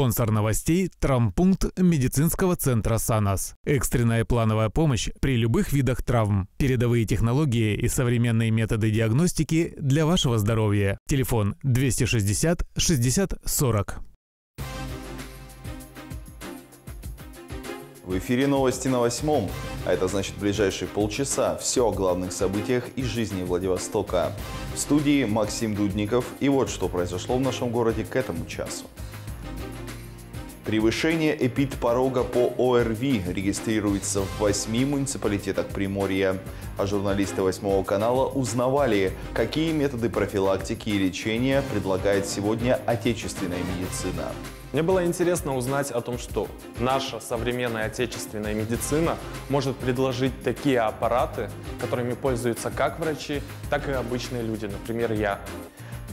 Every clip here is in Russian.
Спонсор новостей – травмпункт медицинского центра «Санас». Экстренная плановая помощь при любых видах травм. Передовые технологии и современные методы диагностики для вашего здоровья. Телефон 260 60 40. В эфире новости на восьмом. А это значит в ближайшие полчаса все о главных событиях из жизни Владивостока. В студии Максим Дудников. И вот что произошло в нашем городе к этому часу. Превышение эпид-порога по ОРВИ регистрируется в восьми муниципалитетах Приморья. А журналисты восьмого канала узнавали, какие методы профилактики и лечения предлагает сегодня отечественная медицина. Мне было интересно узнать о том, что наша современная отечественная медицина может предложить такие аппараты, которыми пользуются как врачи, так и обычные люди, например, я.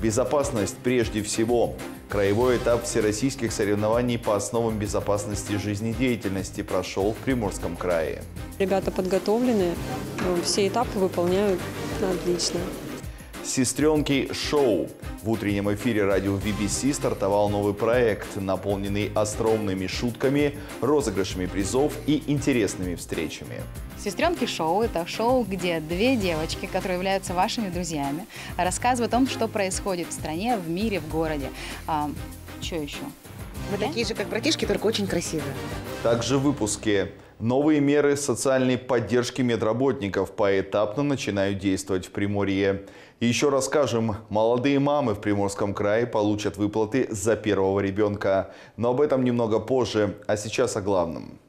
Безопасность прежде всего. Краевой этап всероссийских соревнований по основам безопасности жизнедеятельности прошел в Приморском крае. Ребята подготовлены, все этапы выполняют отлично. «Сестренки шоу». В утреннем эфире радио VBC стартовал новый проект, наполненный остроумными шутками, розыгрышами призов и интересными встречами. «Сестренки шоу» — это шоу, где две девочки, которые являются вашими друзьями, рассказывают о том, что происходит в стране, в мире, в городе. А, что еще? Вы такие же, как братишки, только очень красивые. Также в выпуске Новые меры социальной поддержки медработников поэтапно начинают действовать в Приморье. Еще расскажем, молодые мамы в Приморском крае получат выплаты за первого ребенка. Но об этом немного позже, а сейчас о главном.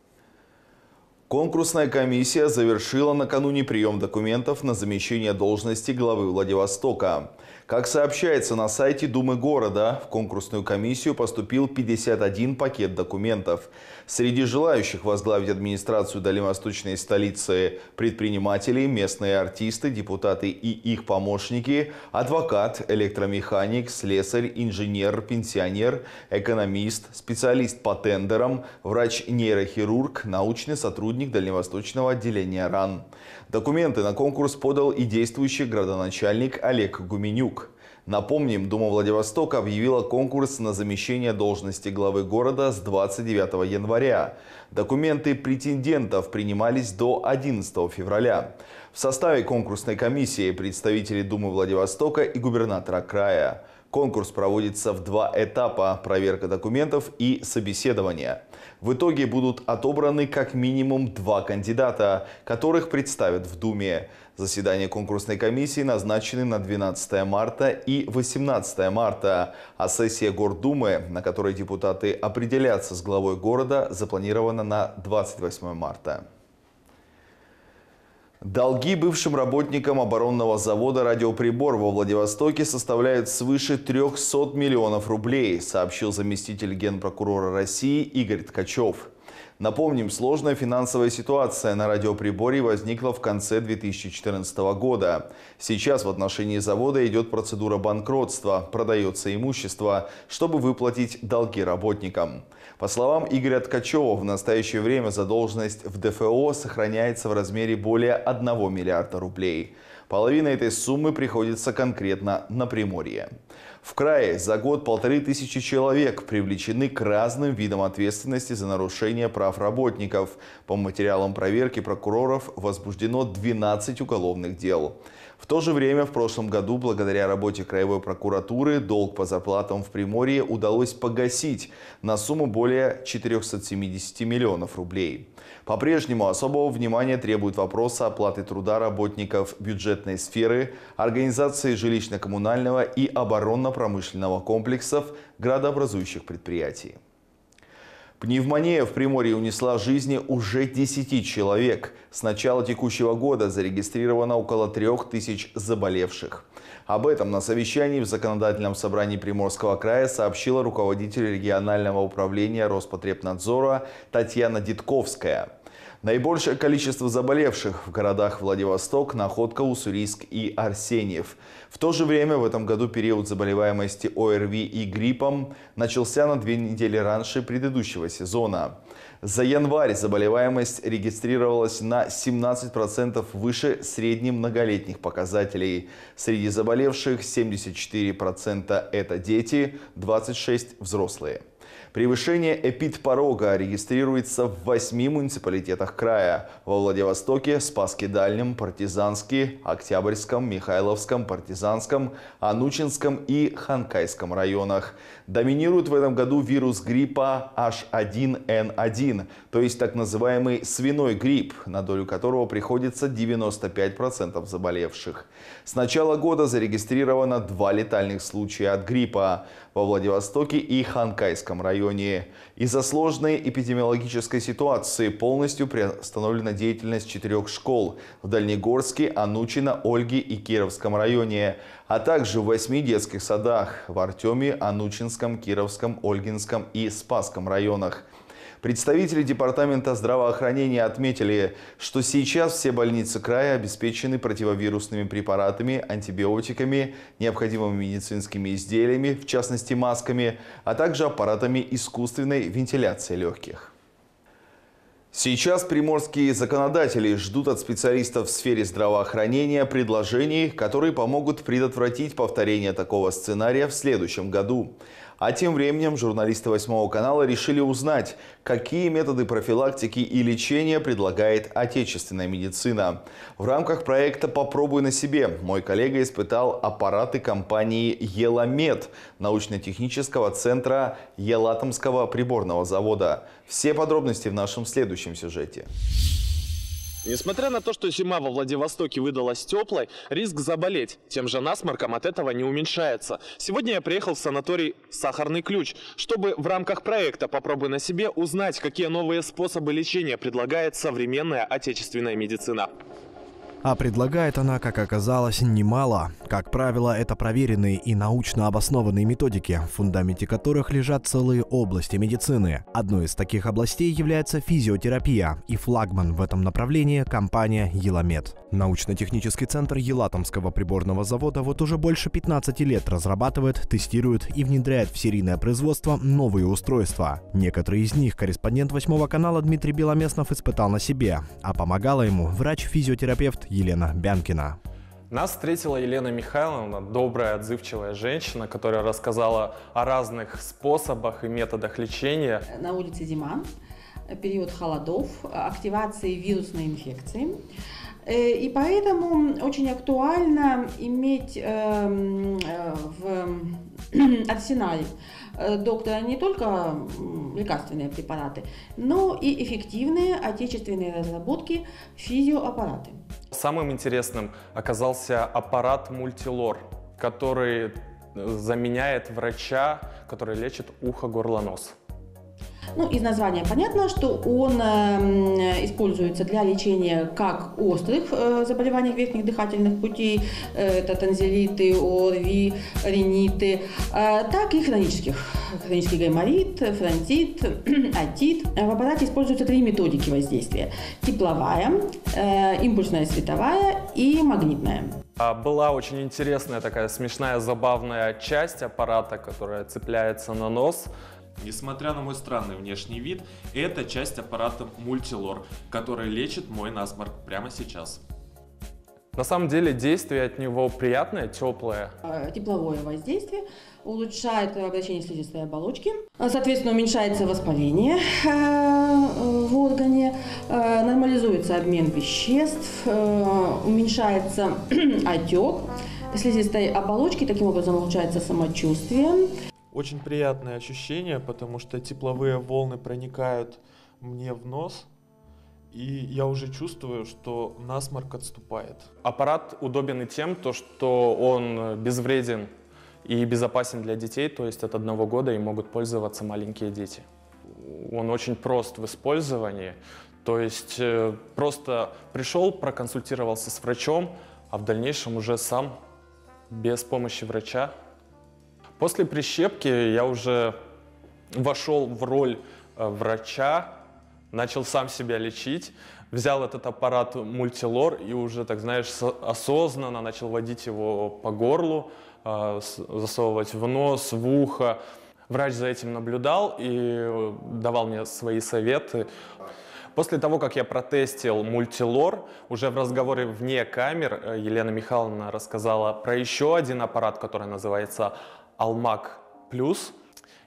Конкурсная комиссия завершила накануне прием документов на замещение должности главы Владивостока. Как сообщается на сайте Думы города, в конкурсную комиссию поступил 51 пакет документов. Среди желающих возглавить администрацию дальневосточной столицы предприниматели, местные артисты, депутаты и их помощники, адвокат, электромеханик, слесарь, инженер, пенсионер, экономист, специалист по тендерам, врач-нейрохирург, научный сотрудник дальневосточного отделения РАН. Документы на конкурс подал и действующий градоначальник Олег Гуменюк. Напомним, Дума Владивостока объявила конкурс на замещение должности главы города с 29 января. Документы претендентов принимались до 11 февраля. В составе конкурсной комиссии представители Думы Владивостока и губернатора края. Конкурс проводится в два этапа – проверка документов и собеседование. В итоге будут отобраны как минимум два кандидата, которых представят в Думе. Заседания конкурсной комиссии назначены на 12 марта и 18 марта, а сессия Гордумы, на которой депутаты определятся с главой города, запланирована на 28 марта. Долги бывшим работникам оборонного завода «Радиоприбор» во Владивостоке составляют свыше 300 миллионов рублей, сообщил заместитель генпрокурора России Игорь Ткачев. Напомним, сложная финансовая ситуация на радиоприборе возникла в конце 2014 года. Сейчас в отношении завода идет процедура банкротства, продается имущество, чтобы выплатить долги работникам. По словам Игоря Ткачева, в настоящее время задолженность в ДФО сохраняется в размере более 1 миллиарда рублей. Половина этой суммы приходится конкретно на Приморье. В крае за год полторы тысячи человек привлечены к разным видам ответственности за нарушение прав работников. По материалам проверки прокуроров возбуждено 12 уголовных дел. В то же время в прошлом году, благодаря работе Краевой прокуратуры, долг по зарплатам в Приморье удалось погасить на сумму более 470 миллионов рублей. По-прежнему особого внимания требует вопрос оплаты труда работников бюджетной сферы, организации жилищно-коммунального и оборонно-промышленного комплексов градообразующих предприятий. Пневмония в Приморье унесла жизни уже 10 человек. С начала текущего года зарегистрировано около 3000 заболевших. Об этом на совещании в Законодательном собрании Приморского края сообщила руководитель регионального управления Роспотребнадзора Татьяна Дитковская. Наибольшее количество заболевших в городах Владивосток, Находка, Уссурийск и Арсеньев. В то же время в этом году период заболеваемости ОРВИ и гриппом начался на две недели раньше предыдущего сезона. За январь заболеваемость регистрировалась на 17% выше среднемноголетних показателей. Среди заболевших 74% это дети, 26% взрослые. Превышение эпидпорога регистрируется в восьми муниципалитетах края. Во Владивостоке, Спаске Дальнем, Партизанске, Октябрьском, Михайловском, Партизанском, Анучинском и Ханкайском районах. Доминирует в этом году вирус гриппа H1N1, то есть так называемый свиной грипп, на долю которого приходится 95% заболевших. С начала года зарегистрировано два летальных случая от гриппа во Владивостоке и Ханкайском районе. Из-за сложной эпидемиологической ситуации полностью приостановлена деятельность четырех школ в Дальнегорске, Анучино, Ольге и Кировском районе, а также в восьми детских садах в Артеме, Анучинском, Кировском, Ольгинском и Спасском районах. Представители Департамента здравоохранения отметили, что сейчас все больницы края обеспечены противовирусными препаратами, антибиотиками, необходимыми медицинскими изделиями, в частности масками, а также аппаратами искусственной вентиляции легких. Сейчас приморские законодатели ждут от специалистов в сфере здравоохранения предложений, которые помогут предотвратить повторение такого сценария в следующем году. А тем временем журналисты восьмого канала решили узнать, какие методы профилактики и лечения предлагает отечественная медицина. В рамках проекта «Попробуй на себе» мой коллега испытал аппараты компании «Еламед» научно-технического центра Елатомского приборного завода. Все подробности в нашем следующем сюжете. Несмотря на то, что зима во Владивостоке выдалась теплой, риск заболеть тем же насморком от этого не уменьшается. Сегодня я приехал в санаторий «Сахарный ключ», чтобы в рамках проекта «Попробуй на себе» узнать, какие новые способы лечения предлагает современная отечественная медицина. А предлагает она, как оказалось, немало. Как правило, это проверенные и научно обоснованные методики, в фундаменте которых лежат целые области медицины. Одной из таких областей является физиотерапия, и флагман в этом направлении – компания «Еламед». Научно-технический центр Елатомского приборного завода вот уже больше 15 лет разрабатывает, тестирует и внедряет в серийное производство новые устройства. Некоторые из них корреспондент восьмого канала Дмитрий Беломеснов испытал на себе, а помогала ему врач-физиотерапевт Елена Бянкина. Нас встретила Елена Михайловна, добрая, отзывчивая женщина, которая рассказала о разных способах и методах лечения. На улице зима, период холодов, активации вирусной инфекции. Э, и поэтому очень актуально иметь эм, э, в арсенале э, доктора не только лекарственные препараты, но и эффективные отечественные разработки физиоаппараты. Самым интересным оказался аппарат мультилор, который заменяет врача, который лечит ухо, горло, нос. Ну, из названия понятно, что он э, используется для лечения как острых э, заболеваний верхних дыхательных путей, э, это танзелиты, ОРВИ, риниты, так и хронических. Хронический гайморит, фронтит, атит. В аппарате используются три методики воздействия. Тепловая, импульсная световая и магнитная. А, была очень интересная такая смешная, забавная часть аппарата, которая цепляется на нос. Несмотря на мой странный внешний вид, это часть аппарата Multilor, который лечит мой насморк прямо сейчас. На самом деле действие от него приятное, теплое. А, тепловое воздействие улучшает обращение слизистой оболочки, соответственно уменьшается воспаление э, в органе, э, нормализуется обмен веществ, э, уменьшается отек слизистой оболочки, таким образом улучшается самочувствие. Очень приятное ощущение, потому что тепловые волны проникают мне в нос, и я уже чувствую, что насморк отступает. Аппарат удобен и тем, то, что он безвреден и безопасен для детей, то есть от одного года и могут пользоваться маленькие дети. Он очень прост в использовании, то есть э, просто пришел, проконсультировался с врачом, а в дальнейшем уже сам без помощи врача После прищепки я уже вошел в роль э, врача, начал сам себя лечить, взял этот аппарат мультилор и уже, так знаешь, осознанно начал водить его по горлу, э, засовывать в нос, в ухо. Врач за этим наблюдал и э, давал мне свои советы. После того, как я протестил мультилор, уже в разговоре вне камер Елена Михайловна рассказала про еще один аппарат, который называется Алмак Плюс.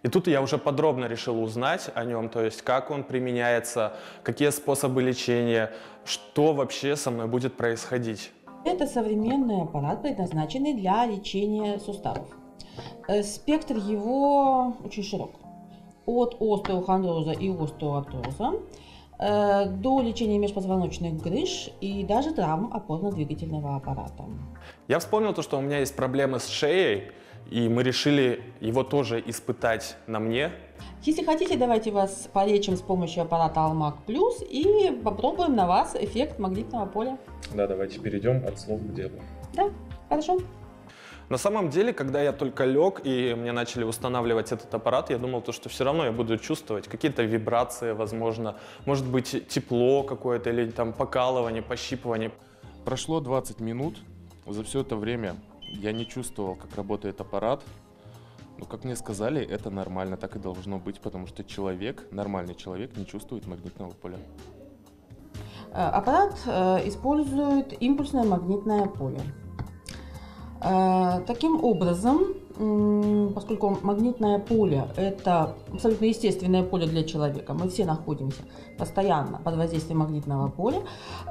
И тут я уже подробно решил узнать о нем, то есть как он применяется, какие способы лечения, что вообще со мной будет происходить. Это современный аппарат, предназначенный для лечения суставов. Э, спектр его очень широк. От остеохондроза и остеоартроза э, до лечения межпозвоночных грыж и даже травм опорно-двигательного аппарата. Я вспомнил то, что у меня есть проблемы с шеей, и мы решили его тоже испытать на мне. Если хотите, давайте вас полечим с помощью аппарата Almac Plus и попробуем на вас эффект магнитного поля. Да, давайте перейдем от слов к делу. Да, хорошо. На самом деле, когда я только лег и мне начали устанавливать этот аппарат, я думал, то, что все равно я буду чувствовать какие-то вибрации, возможно, может быть тепло какое-то или там покалывание, пощипывание. Прошло 20 минут. За все это время я не чувствовал, как работает аппарат. Но, как мне сказали, это нормально, так и должно быть, потому что человек, нормальный человек, не чувствует магнитного поля. Э, аппарат э, использует импульсное магнитное поле. Э, таким образом, поскольку магнитное поле – это абсолютно естественное поле для человека, мы все находимся постоянно под воздействием магнитного поля,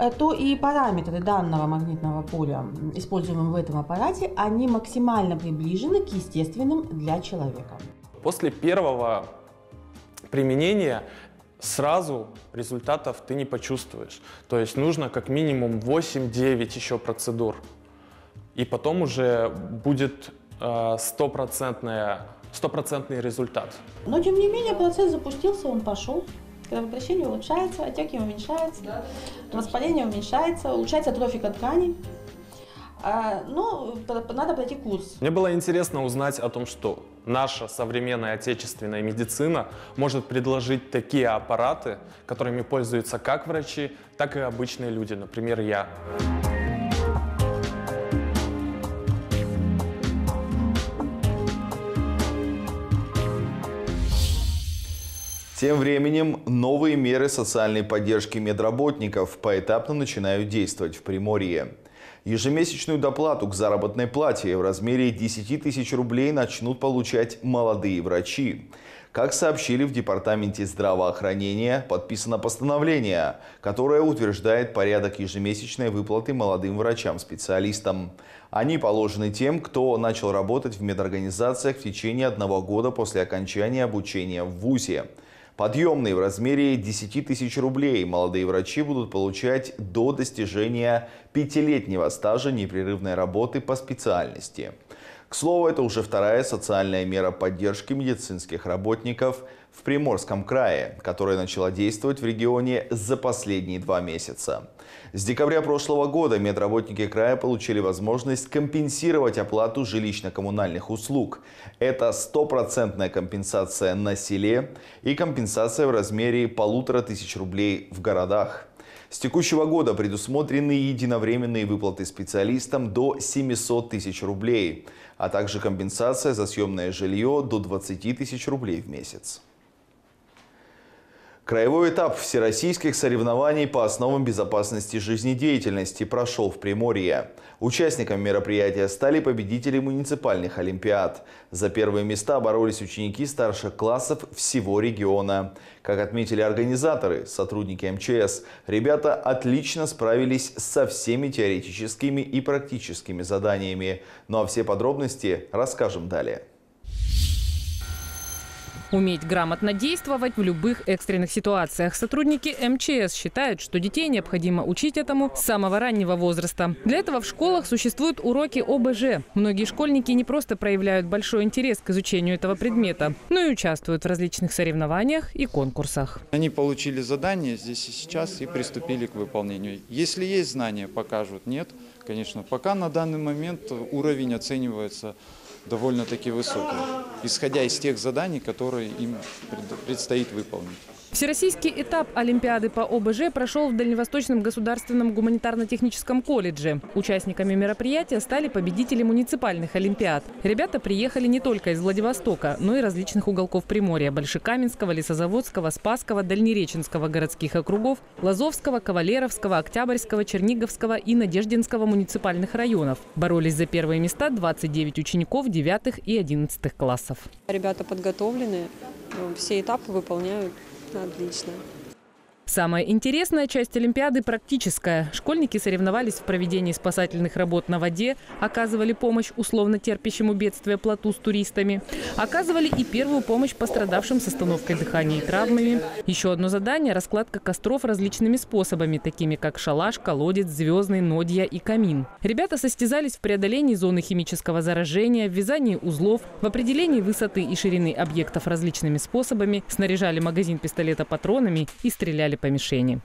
э, то и параметры данного магнитного поля, используемые в этом аппарате, они максимально приближены к естественным для человека. После первого применения сразу результатов ты не почувствуешь. То есть нужно как минимум 8-9 еще процедур и потом уже будет э, стопроцентный результат. Но тем не менее процесс запустился, он пошел. Кровообращение улучшается, отеки уменьшаются, воспаление уменьшается, улучшается трофика тканей. А, ну, надо пройти курс. Мне было интересно узнать о том, что наша современная отечественная медицина может предложить такие аппараты, которыми пользуются как врачи, так и обычные люди, например, я. Тем временем новые меры социальной поддержки медработников поэтапно начинают действовать в Приморье. Ежемесячную доплату к заработной плате в размере 10 тысяч рублей начнут получать молодые врачи. Как сообщили в Департаменте здравоохранения, подписано постановление, которое утверждает порядок ежемесячной выплаты молодым врачам-специалистам. Они положены тем, кто начал работать в медорганизациях в течение одного года после окончания обучения в ВУЗе. Подъемный в размере 10 тысяч рублей молодые врачи будут получать до достижения пятилетнего стажа непрерывной работы по специальности. К слову, это уже вторая социальная мера поддержки медицинских работников в Приморском крае, которая начала действовать в регионе за последние два месяца. С декабря прошлого года медработники края получили возможность компенсировать оплату жилищно-коммунальных услуг. Это стопроцентная компенсация на селе и компенсация в размере полутора тысяч рублей в городах. С текущего года предусмотрены единовременные выплаты специалистам до 700 тысяч рублей, а также компенсация за съемное жилье до 20 тысяч рублей в месяц. Краевой этап всероссийских соревнований по основам безопасности жизнедеятельности прошел в Приморье. Участниками мероприятия стали победители муниципальных олимпиад. За первые места боролись ученики старших классов всего региона. Как отметили организаторы, сотрудники МЧС, ребята отлично справились со всеми теоретическими и практическими заданиями. Ну а все подробности расскажем далее. Уметь грамотно действовать в любых экстренных ситуациях. Сотрудники МЧС считают, что детей необходимо учить этому с самого раннего возраста. Для этого в школах существуют уроки ОБЖ. Многие школьники не просто проявляют большой интерес к изучению этого предмета, но и участвуют в различных соревнованиях и конкурсах. Они получили задание здесь и сейчас и приступили к выполнению. Если есть знания, покажут. Нет, конечно. Пока на данный момент уровень оценивается довольно-таки высокий, исходя из тех заданий, которые им предстоит выполнить. Всероссийский этап Олимпиады по ОБЖ прошел в Дальневосточном государственном гуманитарно-техническом колледже. Участниками мероприятия стали победители муниципальных Олимпиад. Ребята приехали не только из Владивостока, но и различных уголков Приморья – Большекаменского, Лесозаводского, Спасского, Дальнереченского городских округов, Лазовского, Кавалеровского, Октябрьского, Черниговского и Надеждинского муниципальных районов. Боролись за первые места 29 учеников 9 и 11 классов. Ребята подготовленные, все этапы выполняют Отлично. Самая интересная часть Олимпиады – практическая. Школьники соревновались в проведении спасательных работ на воде, оказывали помощь условно терпящему бедствие плоту с туристами, оказывали и первую помощь пострадавшим с остановкой дыхания и травмами. Еще одно задание – раскладка костров различными способами, такими как шалаш, колодец, звездный, нодья и камин. Ребята состязались в преодолении зоны химического заражения, в вязании узлов, в определении высоты и ширины объектов различными способами, снаряжали магазин пистолета патронами и стреляли по мишени.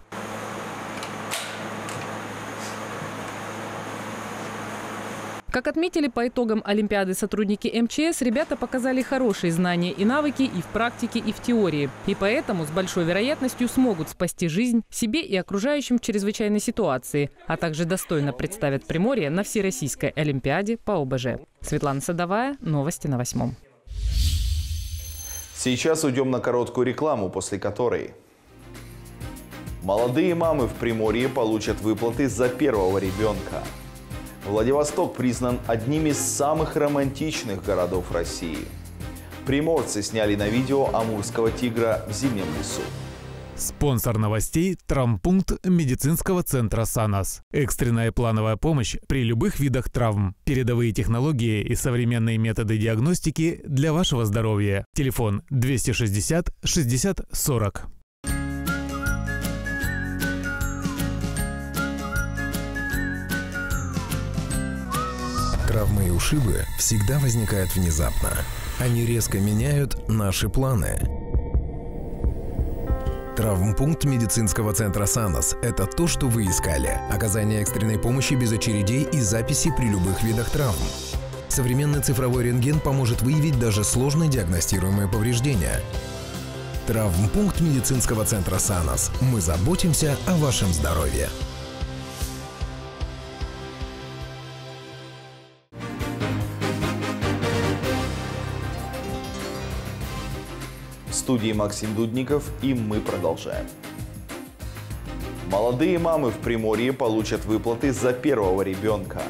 Как отметили по итогам Олимпиады сотрудники МЧС, ребята показали хорошие знания и навыки и в практике, и в теории. И поэтому с большой вероятностью смогут спасти жизнь себе и окружающим в чрезвычайной ситуации, а также достойно представят Приморье на Всероссийской Олимпиаде по ОБЖ. Светлана Садовая, новости на восьмом. Сейчас уйдем на короткую рекламу, после которой Молодые мамы в Приморье получат выплаты за первого ребенка. Владивосток признан одним из самых романтичных городов России. Приморцы сняли на видео амурского тигра в зимнем лесу. Спонсор новостей – травмпункт медицинского центра «Санас». Экстренная плановая помощь при любых видах травм. Передовые технологии и современные методы диагностики для вашего здоровья. Телефон 260 60 40. Травмы и ушибы всегда возникают внезапно. Они резко меняют наши планы. Травмпункт медицинского центра «Санос» – это то, что вы искали. Оказание экстренной помощи без очередей и записи при любых видах травм. Современный цифровой рентген поможет выявить даже сложно диагностируемые повреждения. Травмпункт медицинского центра «Санос». Мы заботимся о вашем здоровье. Студии Максим Дудников и мы продолжаем. Молодые мамы в Приморье получат выплаты за первого ребенка.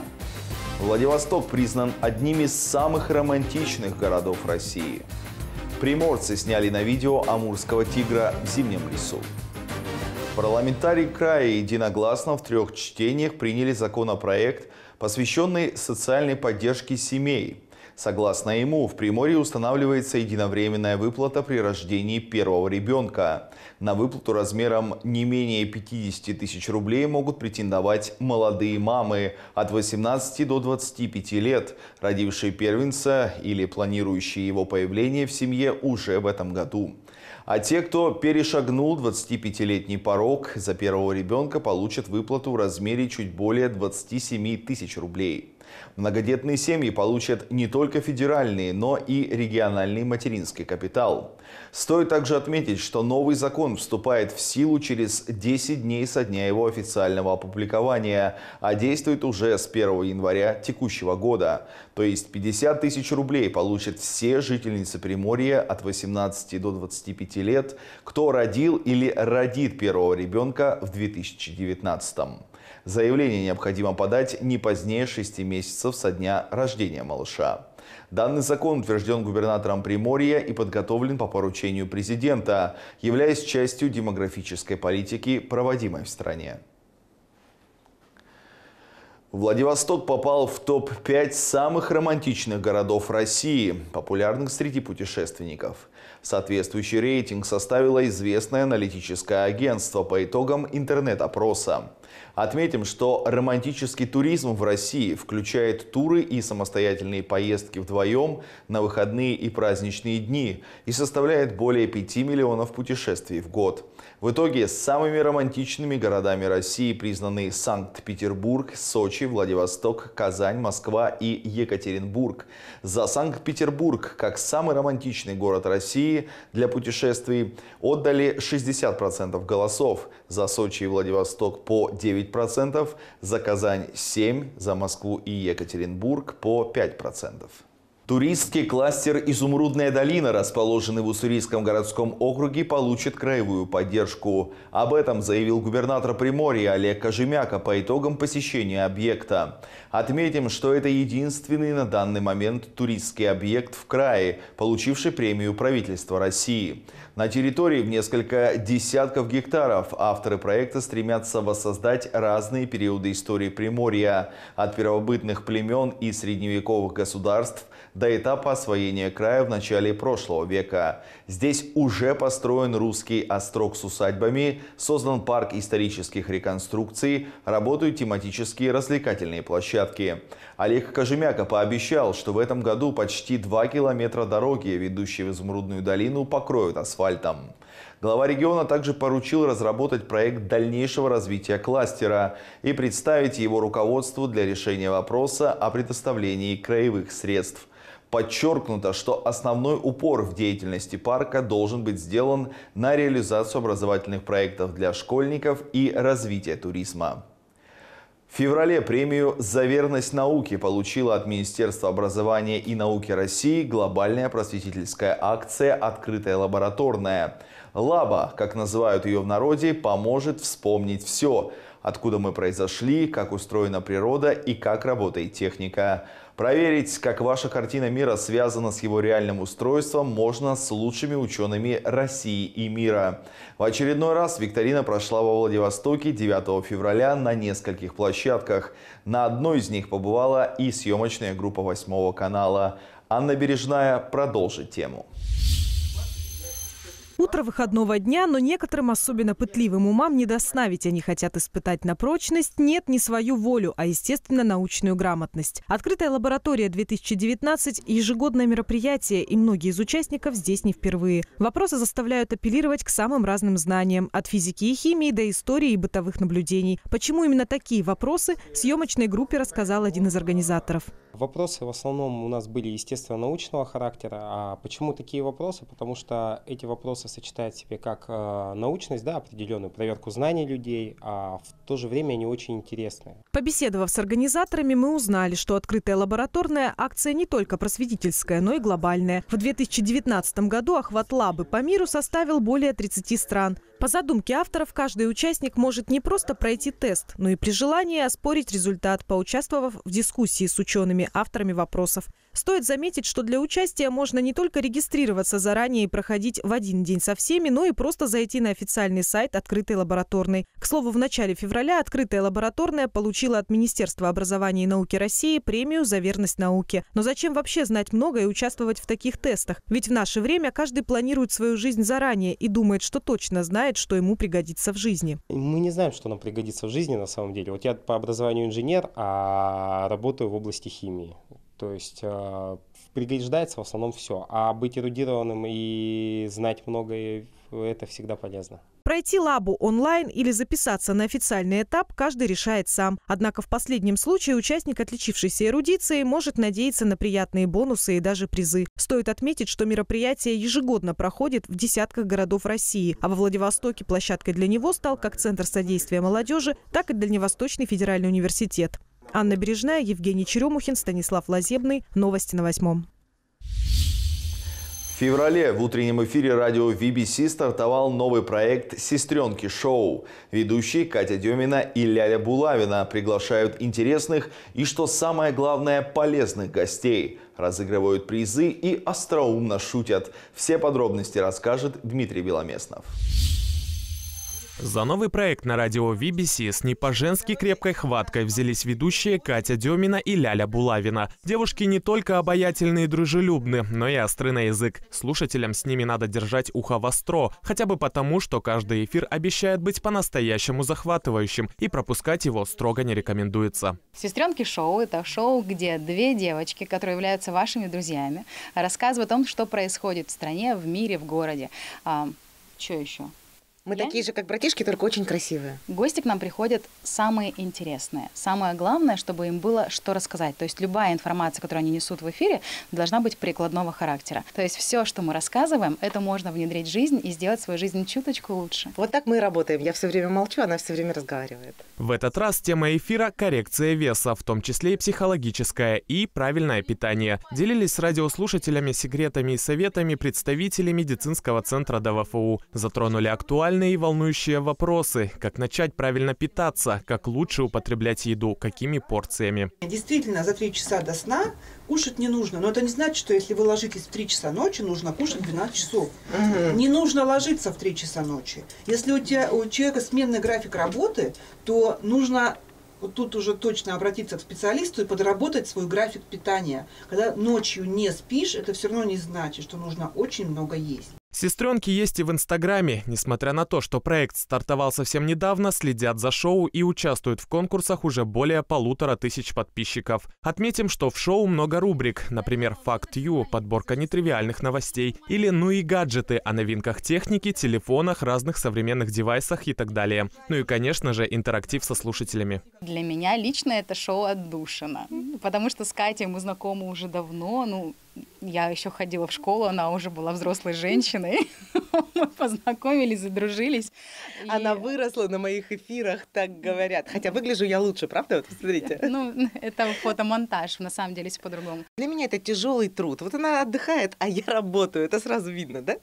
Владивосток признан одним из самых романтичных городов России. Приморцы сняли на видео амурского тигра в зимнем лесу. Парламентарии края единогласно в трех чтениях приняли законопроект, посвященный социальной поддержке семей – Согласно ему, в Приморье устанавливается единовременная выплата при рождении первого ребенка. На выплату размером не менее 50 тысяч рублей могут претендовать молодые мамы от 18 до 25 лет, родившие первенца или планирующие его появление в семье уже в этом году. А те, кто перешагнул 25-летний порог, за первого ребенка получат выплату в размере чуть более 27 тысяч рублей. Многодетные семьи получат не только федеральный, но и региональный материнский капитал. Стоит также отметить, что новый закон вступает в силу через 10 дней со дня его официального опубликования, а действует уже с 1 января текущего года. То есть 50 тысяч рублей получат все жительницы Приморья от 18 до 25 лет, кто родил или родит первого ребенка в 2019 -м. Заявление необходимо подать не позднее 6 месяцев со дня рождения малыша. Данный закон утвержден губернатором Приморья и подготовлен по поручению президента, являясь частью демографической политики, проводимой в стране. Владивосток попал в топ-5 самых романтичных городов России, популярных среди путешественников. Соответствующий рейтинг составило известное аналитическое агентство по итогам интернет-опроса. Отметим, что романтический туризм в России включает туры и самостоятельные поездки вдвоем на выходные и праздничные дни и составляет более 5 миллионов путешествий в год. В итоге самыми романтичными городами России признаны Санкт-Петербург, Сочи, Владивосток, Казань, Москва и Екатеринбург. За Санкт-Петербург, как самый романтичный город России для путешествий, отдали 60% голосов. За Сочи и Владивосток по 9 9%, за Казань 7%, за Москву и Екатеринбург по 5%. Туристский кластер «Изумрудная долина», расположенный в Уссурийском городском округе, получит краевую поддержку. Об этом заявил губернатор Приморья Олег Кожемяка по итогам посещения объекта. Отметим, что это единственный на данный момент туристский объект в крае, получивший премию правительства России. На территории в несколько десятков гектаров авторы проекта стремятся воссоздать разные периоды истории Приморья, от первобытных племен и средневековых государств до этапа освоения края в начале прошлого века. Здесь уже построен русский острог с усадьбами, создан парк исторических реконструкций, работают тематические развлекательные площадки. Олег Кожемяка пообещал, что в этом году почти 2 километра дороги, ведущие в Изумрудную долину, покроют асфальт асфальтом. Глава региона также поручил разработать проект дальнейшего развития кластера и представить его руководству для решения вопроса о предоставлении краевых средств. Подчеркнуто, что основной упор в деятельности парка должен быть сделан на реализацию образовательных проектов для школьников и развитие туризма. В феврале премию «За верность науке» получила от Министерства образования и науки России глобальная просветительская акция «Открытая лабораторная». «Лаба», как называют ее в народе, поможет вспомнить все – откуда мы произошли, как устроена природа и как работает техника. Проверить, как ваша картина мира связана с его реальным устройством, можно с лучшими учеными России и мира. В очередной раз викторина прошла во Владивостоке 9 февраля на нескольких площадках. На одной из них побывала и съемочная группа восьмого канала. Анна Бережная продолжит тему. Утро выходного дня, но некоторым особенно пытливым умам не до сна, ведь они хотят испытать на прочность нет не свою волю, а, естественно, научную грамотность. Открытая лаборатория 2019 – ежегодное мероприятие, и многие из участников здесь не впервые. Вопросы заставляют апеллировать к самым разным знаниям – от физики и химии до истории и бытовых наблюдений. Почему именно такие вопросы съемочной группе рассказал один из организаторов. Вопросы в основном у нас были естественно-научного характера. А почему такие вопросы? Потому что эти вопросы сочетают в себе как э, научность, да, определенную проверку знаний людей, а в то же время они очень интересные. Побеседовав с организаторами, мы узнали, что открытая лабораторная акция не только просветительская, но и глобальная. В 2019 году охват лабы по миру составил более 30 стран. По задумке авторов, каждый участник может не просто пройти тест, но и при желании оспорить результат, поучаствовав в дискуссии с учеными, авторами вопросов. Стоит заметить, что для участия можно не только регистрироваться заранее и проходить в один день со всеми, но и просто зайти на официальный сайт открытой лабораторной. К слову, в начале февраля открытая лабораторная получила от Министерства образования и науки России премию за верность науке. Но зачем вообще знать много и участвовать в таких тестах? Ведь в наше время каждый планирует свою жизнь заранее и думает, что точно знает, что ему пригодится в жизни. Мы не знаем, что нам пригодится в жизни на самом деле. Вот я по образованию инженер, а работаю в области химии. То есть э, пригождается в основном все. А быть эрудированным и знать многое, это всегда полезно. Пройти лабу онлайн или записаться на официальный этап каждый решает сам. Однако в последнем случае участник, отличившийся эрудицией, может надеяться на приятные бонусы и даже призы. Стоит отметить, что мероприятие ежегодно проходит в десятках городов России, а во Владивостоке площадкой для него стал как Центр содействия молодежи, так и Дальневосточный федеральный университет. Анна Бережная, Евгений Черемухин, Станислав Лазебный. Новости на восьмом. В феврале в утреннем эфире радио VBC стартовал новый проект «Сестренки шоу». Ведущие Катя Демина и Ляля Булавина приглашают интересных и, что самое главное, полезных гостей. Разыгрывают призы и остроумно шутят. Все подробности расскажет Дмитрий Беломеснов. За новый проект на радио VBC с не по-женски крепкой хваткой взялись ведущие Катя Демина и Ляля Булавина. Девушки не только обаятельные и дружелюбны, но и остры на язык. Слушателям с ними надо держать ухо востро, хотя бы потому, что каждый эфир обещает быть по-настоящему захватывающим, и пропускать его строго не рекомендуется. Сестренки шоу – это шоу, где две девочки, которые являются вашими друзьями, рассказывают о том, что происходит в стране, в мире, в городе. А, что еще? Мы такие же, как братишки, только очень красивые. Гости к нам приходят самые интересные. Самое главное, чтобы им было что рассказать. То есть любая информация, которую они несут в эфире, должна быть прикладного характера. То есть все, что мы рассказываем, это можно внедрить в жизнь и сделать свою жизнь чуточку лучше. Вот так мы и работаем. Я все время молчу, она все время разговаривает. В этот раз тема эфира – коррекция веса, в том числе и психологическая, и правильное питание. Делились с радиослушателями секретами и советами представители медицинского центра ДВФУ. Затронули актуальные актуальные и волнующие вопросы. Как начать правильно питаться, как лучше употреблять еду, какими порциями. Действительно, за три часа до сна кушать не нужно. Но это не значит, что если вы ложитесь в 3 часа ночи, нужно кушать 12 часов. Угу. Не нужно ложиться в 3 часа ночи. Если у, тебя, у человека сменный график работы, то нужно вот тут уже точно обратиться к специалисту и подработать свой график питания. Когда ночью не спишь, это все равно не значит, что нужно очень много есть. Сестренки есть и в Инстаграме. Несмотря на то, что проект стартовал совсем недавно, следят за шоу и участвуют в конкурсах уже более полутора тысяч подписчиков. Отметим, что в шоу много рубрик, например, «Факт Ю», подборка нетривиальных новостей, или «Ну и гаджеты» о новинках техники, телефонах, разных современных девайсах и так далее. Ну и, конечно же, интерактив со слушателями. Для меня лично это шоу отдушина, потому что с Катей мы знакомы уже давно, ну, я еще ходила в школу, она уже была взрослой женщиной. Мы познакомились, задружились. Она и... выросла на моих эфирах, так говорят. Хотя выгляжу я лучше, правда? Вот посмотрите. Ну, это фотомонтаж, на самом деле, все по-другому. Для меня это тяжелый труд. Вот она отдыхает, а я работаю. Это сразу видно, да?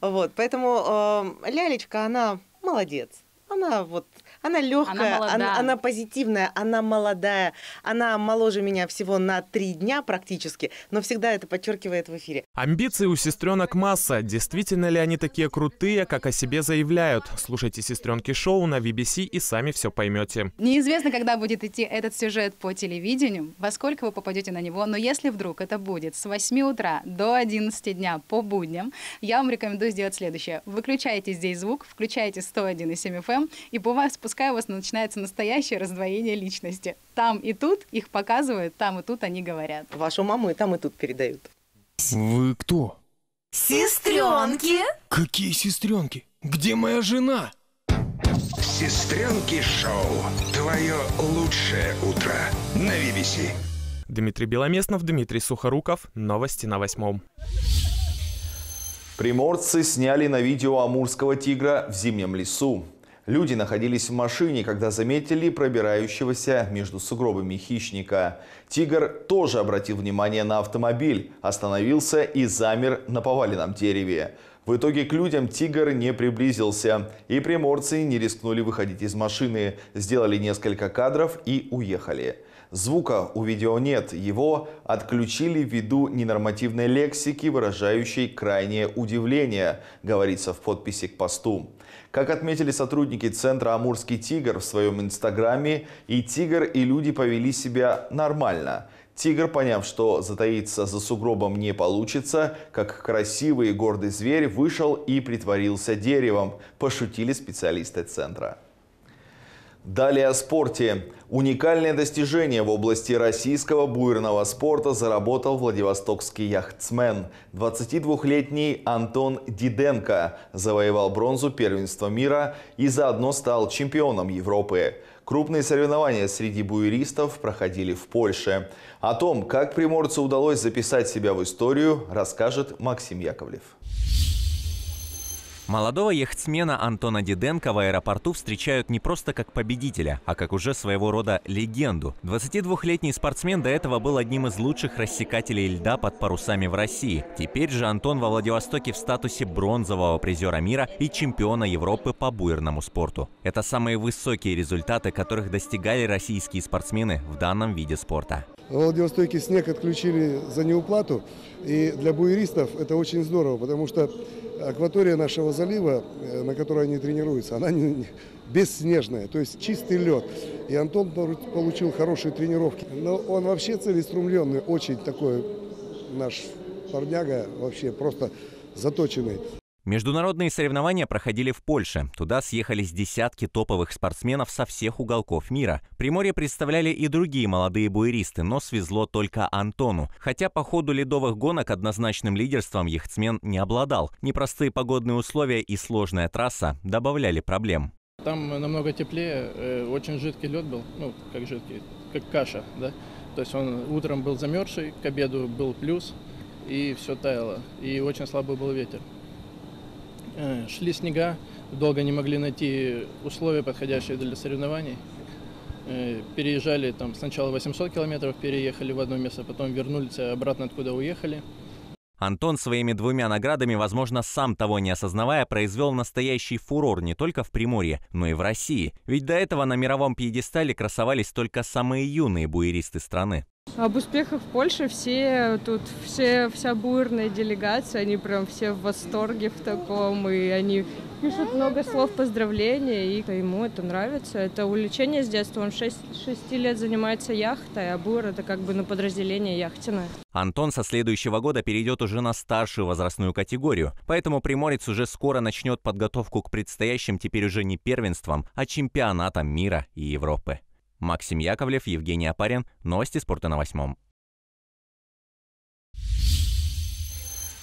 Вот, поэтому э, Лялечка, она молодец. Она вот она легкая, она, она, она позитивная, она молодая, она моложе меня всего на три дня практически, но всегда это подчеркивает в эфире. Амбиции у сестренок масса. Действительно ли они такие крутые, как о себе заявляют? Слушайте сестренки шоу на VBC и сами все поймете. Неизвестно, когда будет идти этот сюжет по телевидению, во сколько вы попадете на него, но если вдруг это будет с 8 утра до 11 дня по будням, я вам рекомендую сделать следующее. Выключайте здесь звук, включайте 101,7 FM, эм, и пускай у вас начинается настоящее раздвоение личности. Там и тут их показывают, там и тут они говорят. Вашу маму и там и тут передают. Вы кто? Сестренки. Какие сестренки? Где моя жена? Сестренки шоу. Твое лучшее утро на BBC. Дмитрий Беломеснов, Дмитрий Сухоруков. Новости на восьмом. Приморцы сняли на видео амурского тигра в зимнем лесу. Люди находились в машине, когда заметили пробирающегося между сугробами хищника. Тигр тоже обратил внимание на автомобиль, остановился и замер на поваленном дереве. В итоге к людям тигр не приблизился, и приморцы не рискнули выходить из машины, сделали несколько кадров и уехали. Звука у видео нет, его отключили ввиду ненормативной лексики, выражающей крайнее удивление, говорится в подписи к посту. Как отметили сотрудники центра «Амурский тигр» в своем инстаграме, и тигр, и люди повели себя нормально. Тигр, поняв, что затаиться за сугробом не получится, как красивый и гордый зверь, вышел и притворился деревом, пошутили специалисты центра. Далее о спорте. Уникальное достижение в области российского буерного спорта заработал Владивостокский яхтсмен. 22-летний Антон Диденко завоевал бронзу первенства мира и заодно стал чемпионом Европы. Крупные соревнования среди буеристов проходили в Польше. О том, как приморцу удалось записать себя в историю, расскажет Максим Яковлев. Молодого яхтсмена Антона Диденко в аэропорту встречают не просто как победителя, а как уже своего рода легенду. 22-летний спортсмен до этого был одним из лучших рассекателей льда под парусами в России. Теперь же Антон во Владивостоке в статусе бронзового призера мира и чемпиона Европы по буерному спорту. Это самые высокие результаты, которых достигали российские спортсмены в данном виде спорта. В Владивостоке снег отключили за неуплату, и для буеристов это очень здорово, потому что акватория нашего залива, э, на которой они тренируются, она не, бесснежная, то есть чистый лед. И Антон получил хорошие тренировки. Но он вообще целеустремленный, очень такой наш парняга, вообще просто заточенный. Международные соревнования проходили в Польше. Туда съехались десятки топовых спортсменов со всех уголков мира. Приморье представляли и другие молодые буэристы, но свезло только Антону. Хотя по ходу ледовых гонок однозначным лидерством яхтсмен не обладал. Непростые погодные условия и сложная трасса добавляли проблем. Там намного теплее, э, очень жидкий лед был, ну, как жидкий, как каша, да. То есть он утром был замерзший, к обеду был плюс, и все таяло. И очень слабый был ветер. Э, шли снега, долго не могли найти условия, подходящие для соревнований. Э, переезжали там сначала 800 километров, переехали в одно место, потом вернулись обратно, откуда уехали. Антон своими двумя наградами, возможно, сам того не осознавая, произвел настоящий фурор не только в Приморье, но и в России. Ведь до этого на мировом пьедестале красовались только самые юные буеристы страны. Об успехах в Польше все тут, все, вся буерная делегация, они прям все в восторге в таком, и они пишут много слов поздравления, и ему это нравится. Это увлечение с детства. Он 6, 6 лет занимается яхтой, а бур это как бы ну, подразделение яхтенное. Антон со следующего года перейдет уже на старшую возрастную категорию, поэтому Приморец уже скоро начнет подготовку к предстоящим теперь уже не первенствам, а чемпионатам мира и Европы. Максим Яковлев, Евгений Апарин. Новости спорта на восьмом.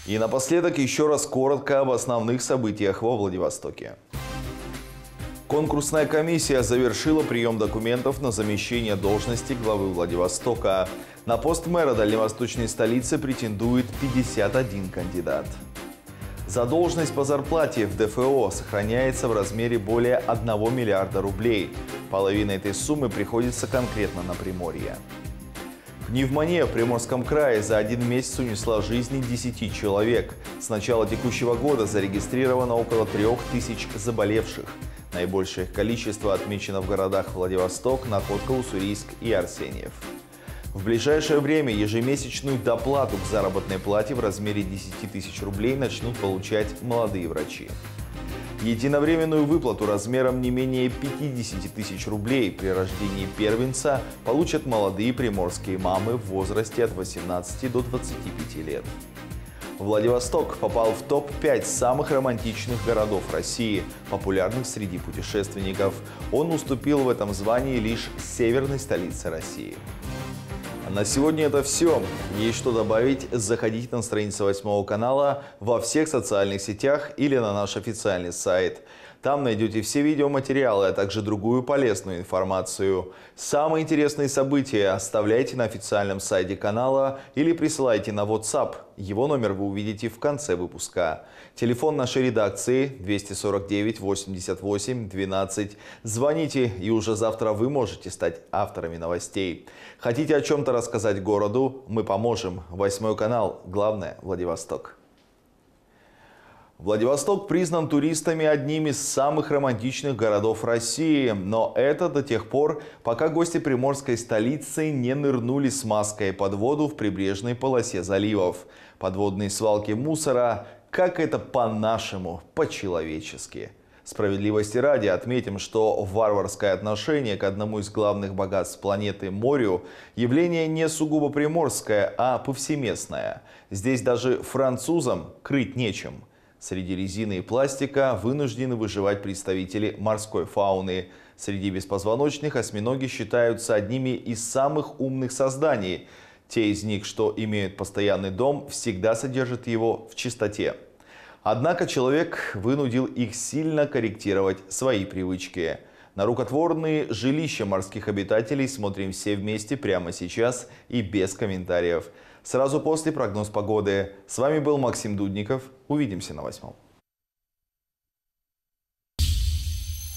И напоследок еще раз коротко об основных событиях во Владивостоке. Конкурсная комиссия завершила прием документов на замещение должности главы Владивостока. На пост мэра дальневосточной столицы претендует 51 кандидат. Задолженность по зарплате в ДФО сохраняется в размере более 1 миллиарда рублей. Половина этой суммы приходится конкретно на Приморье. Пневмония в Приморском крае за один месяц унесла жизни 10 человек. С начала текущего года зарегистрировано около 3000 заболевших. Наибольшее количество отмечено в городах Владивосток, Находка, Уссурийск и Арсеньев. В ближайшее время ежемесячную доплату к заработной плате в размере 10 тысяч рублей начнут получать молодые врачи. Единовременную выплату размером не менее 50 тысяч рублей при рождении первенца получат молодые приморские мамы в возрасте от 18 до 25 лет. Владивосток попал в топ-5 самых романтичных городов России, популярных среди путешественников. Он уступил в этом звании лишь северной столице России. На сегодня это все. Есть что добавить, заходите на страницу 8 канала во всех социальных сетях или на наш официальный сайт. Там найдете все видеоматериалы, а также другую полезную информацию. Самые интересные события оставляйте на официальном сайте канала или присылайте на WhatsApp. Его номер вы увидите в конце выпуска. Телефон нашей редакции 249 88 12. Звоните, и уже завтра вы можете стать авторами новостей. Хотите о чем-то рассказать городу? Мы поможем. Восьмой канал. Главное – Владивосток. Владивосток признан туристами одним из самых романтичных городов России. Но это до тех пор, пока гости приморской столицы не нырнули с маской под воду в прибрежной полосе заливов. Подводные свалки мусора, как это по-нашему, по-человечески. Справедливости ради отметим, что варварское отношение к одному из главных богатств планеты морю явление не сугубо приморское, а повсеместное. Здесь даже французам крыть нечем – Среди резины и пластика вынуждены выживать представители морской фауны. Среди беспозвоночных осьминоги считаются одними из самых умных созданий. Те из них, что имеют постоянный дом, всегда содержат его в чистоте. Однако человек вынудил их сильно корректировать свои привычки. На рукотворные жилища морских обитателей смотрим все вместе прямо сейчас и без комментариев. Сразу после прогноз погоды. С вами был Максим Дудников. Увидимся на восьмом.